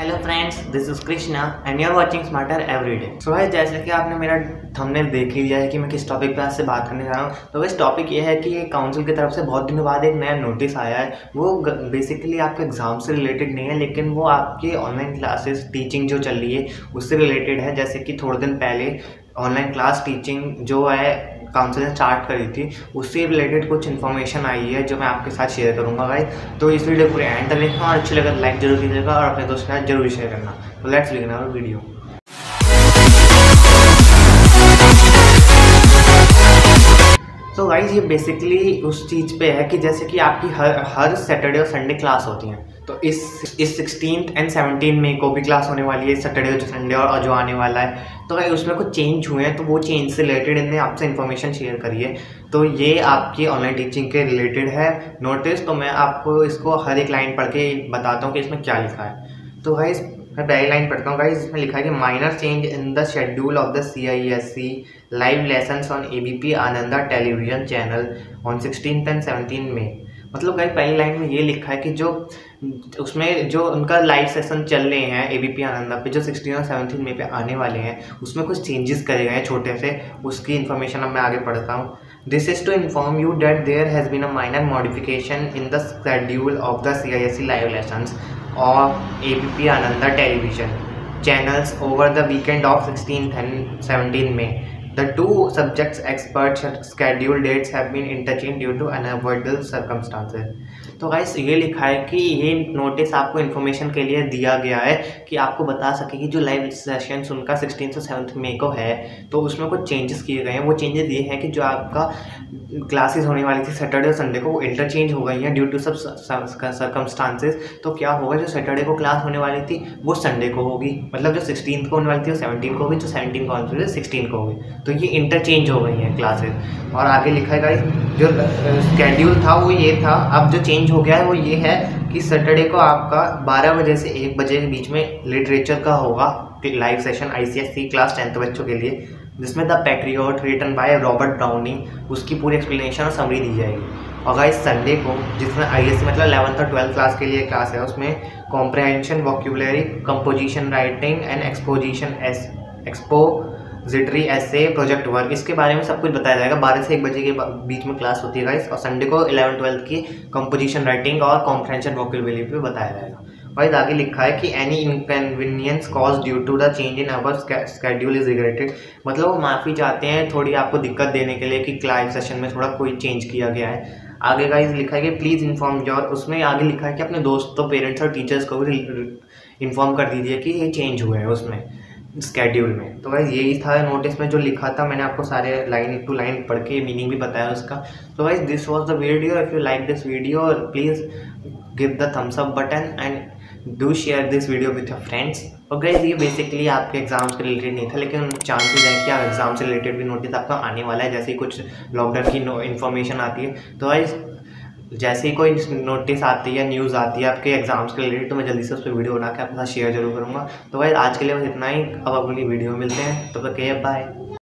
Hello friends this is Krishna and you are watching smarter everyday so है जैसे कि आपने मेरा थंबनेल देख ही लिया है कि मैं किस टॉपिक पे आज से बात करने जा रहा हूँ तो वैसे टॉपिक ये है कि काउंसिल की तरफ़ से बहुत दिनों बाद एक नया नोटिस आया है। वो बेसिकली आपके एग्ज़ाम से रिलेटेड नहीं है, लेकिन वो आपके ऑनलाइन क्लासेस टीचिंग जो चल रही है, उससे रिलेटेड है। जैसे कि थोड़े दिन पहले ऑनलाइन क्लास टीचिंग जो है काउंसिल ने स्टार्ट करी थी, उससे रिलेटेड कुछ इन्फॉर्मेशन आई है जो मैं आपके साथ शेयर करूँगा भाई तो इस वीडियो पूरे एंड तक देखना और अच्छी लगे लाइक ज़रूर कीजिएगा और अपने दोस्तों के साथ ज़रूर शेयर करना. तो लेट्स लिखना वीडियो गाइज़ ये बेसिकली उस चीज़ पे है कि जैसे कि आपकी हर हर सैटरडे और संडे क्लास होती हैं। तो इस इस सिक्सटीन एंड सेवनटीन में को भी क्लास होने वाली है सैटरडे जो संडे और जो आने वाला है। तो उसमें कुछ चेंज हुए हैं तो वो चेंज से रिलेटेड इनने आपसे इन्फॉर्मेशन शेयर करी है। तो ये आपकी ऑनलाइन टीचिंग के रिलेटेड है। नोटिस तो मैं आपको इसको हर एक लाइन पढ़ के बताता हूँ कि इसमें क्या लिखा है। तो भाई मैं पहली लाइन पढ़ता हूँ। गाइस इसमें लिखा है कि minor change in the schedule of the C I S C live lesson on A B P Ananda television channel on sixteen and seventeen में मतलब गाइस पहली लाइन में ये लिखा है कि जो, उसमें जो उनका लाइव सेशन चल रहे हैं ए बी पी आनंदा पे, जो सिक्सटीन और सेवनटीन में पे आने वाले हैं, उसमें कुछ चेंजेस करे गए हैं छोटे से, उसकी इन्फॉर्मेशन अब मैं आगे पढ़ता हूँ। This is to inform you that there has been a minor modification in the schedule of the C I S C live lessons of A P P Ananda television channels over the weekend of sixteen and seventeen में The two subjects experts schedule dates have been interchanged due to unavoidable circumstances. तो guys ये लिखा है कि ये notice आपको information के लिए दिया गया है कि आपको बता सके कि जो लाइव सेशन उनका सिक्सटीन से सेवन्थ मे को है तो उसमें कुछ चेंजेस किए गए हैं। वो चेंजेस ये हैं कि जो आपका क्लासेस होने वाली थी सैटरडे और संडे को वो इंटरचेंज हो गई हैं ड्यू टू सब सरकमस्टांसेस तो क्या होगा, जो सैटरडे को क्लास होने वाली थी, वो संडे को होगी। मतलब जो सिक्सटीन को होने वाली थी, वो सेवनटीन को होगी, जो सेवनटीन को होने वाली थी सिक्सटीन को होगी। तो ये इंटरचेंज हो गई हैं क्लासेस और आगे लिखा है जो स्केड्यूल था वो ये था। अब जो चेंज हो गया है वो ये है कि सैटरडे को आपका 12 बजे से 1 बजे के बीच में लिटरेचर का होगा live session ICSE class tenth बच्चों के लिए, जिसमें the patriot written by Robert Browning उसकी पूरी एक्सप्लेनेशन और समरी दी जाएगी। और गाइस संडे को जिसमें आई मतलब एलेवंथ और ट्वेल्थ क्लास के लिए क्लास है, उसमें comprehension vocabulary composition writing and exposition S expository ऐसे प्रोजेक्ट वर्क इसके बारे में सब कुछ बताया जाएगा। बारह से एक बजे के बीच में क्लास होती है और संडे को इलेवन ट्वेल्थ की कंपोजिशन राइटिंग और कॉम्प्रहेंशन वोकेबलरी पे बताया जाएगा। और आगे लिखा है कि any inconvenience caused due to the change in our schedule is regretted मतलब वो माफ़ी चाहते हैं थोड़ी आपको दिक्कत देने के लिए कि क्लास सेशन में थोड़ा कोई चेंज किया गया है। आगे का इस लिखा है कि प्लीज़ इन्फॉर्म योर उसमें आगे लिखा है कि अपने दोस्तों पेरेंट्स और टीचर्स को भी इन्फॉर्म कर दीजिए कि ये चेंज हुए हैं उसमें। स्केड्यूल में। तो भाई यही था नोटिस में जो लिखा था, मैंने आपको सारे लाइन टू लाइन पढ़ के मीनिंग भी बताया उसका। तो भाई this was the video if you like this video please give the thumbs up button and do share this video with your friends और गैस ये बेसिकली आपके एग्ज़ाम से रिलेटेड नहीं था, लेकिन चांसेस है कि आप एग्ज़ाम से रिलेटेड भी नोटिस आपका आने वाला है, जैसे ही कुछ लॉकडाउन की इन्फॉर्मेशन आती है। तो भाई जैसे ही कोई नोटिस आती है न्यूज़ आती है, आपके एग्ज़ाम्स के रिलेटेड तो मैं जल्दी से उस पर वीडियो बना के आपके साथ शेयर ज़रूर करूँगा। तो भाई, आज के लिए बस इतना ही। अब अगली वीडियो मिलते हैं। तो कहिए बाय